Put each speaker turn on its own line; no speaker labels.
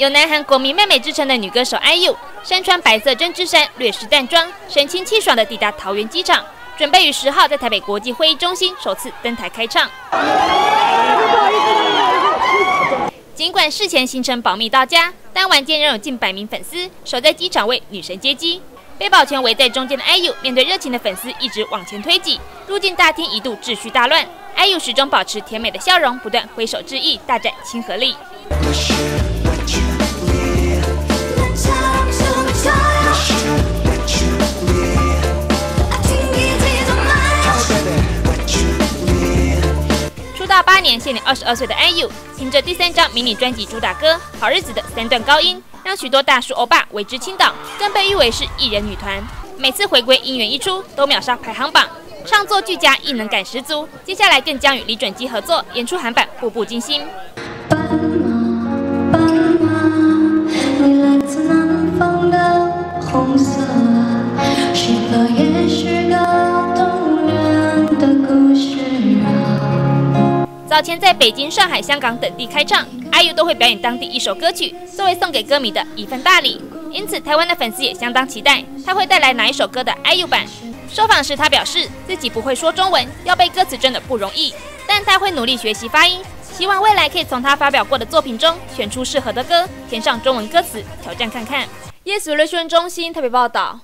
有南韩国民妹妹之称的女歌手 IU，身穿白色针织衫，略施淡妆，神清气爽地抵达桃园机场，准备于十号在台北国际会议中心首次登台开唱。尽管事前行程保密到家，但晚间仍有近百名粉丝守在机场为女神接机。被保全围在中间的 IU，面对热情的粉丝一直往前推挤，入境大厅一度秩序大乱。IU 始终保持甜美的笑容，不断挥手致意，大展亲和力。八年，现年二十二岁的 IU，凭着第三张迷你专辑主打歌《好日子》的三段高音。让许多大叔欧巴为之倾倒，更被誉为是艺人女团。每次回归音源一出，都秒杀排行榜，唱作俱佳，艺能感十足。接下来更将与李准基合作演出韩版《步步惊心》。
斑马，斑马，你来自南方的红色
早前在北京、上海、香港等地开唱，IU 都会表演当地一首歌曲，作为送给歌迷的一份大礼。因此，台湾的粉丝也相当期待他会带来哪一首歌的 IU 版。受访时，他表示自己不会说中文，要背歌词真的不容易，但他会努力学习发音，希望未来可以从他发表过的作品中选出适合的歌，填上中文歌词，挑战看看。耶稣新闻中心特别报道。